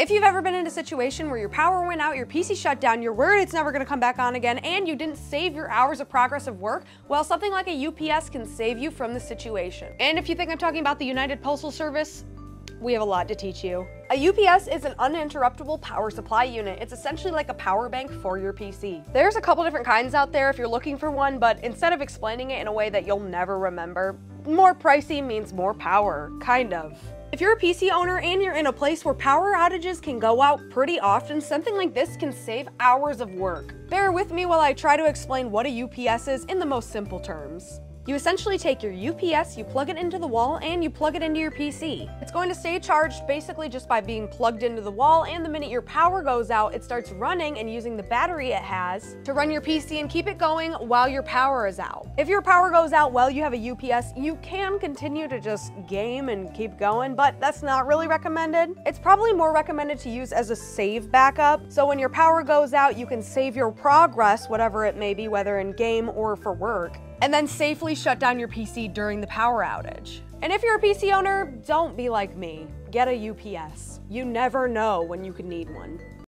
If you've ever been in a situation where your power went out, your PC shut down, you're worried it's never gonna come back on again, and you didn't save your hours of progress of work, well, something like a UPS can save you from the situation. And if you think I'm talking about the United Postal Service, we have a lot to teach you. A UPS is an uninterruptible power supply unit. It's essentially like a power bank for your PC. There's a couple different kinds out there if you're looking for one, but instead of explaining it in a way that you'll never remember, more pricey means more power, kind of. If you're a PC owner and you're in a place where power outages can go out pretty often, something like this can save hours of work. Bear with me while I try to explain what a UPS is in the most simple terms. You essentially take your UPS, you plug it into the wall, and you plug it into your PC. It's going to stay charged basically just by being plugged into the wall, and the minute your power goes out, it starts running and using the battery it has to run your PC and keep it going while your power is out. If your power goes out while you have a UPS, you can continue to just game and keep going, but that's not really recommended. It's probably more recommended to use as a save backup, so when your power goes out, you can save your progress, whatever it may be, whether in game or for work, and then safely shut down your PC during the power outage. And if you're a PC owner, don't be like me. Get a UPS. You never know when you could need one.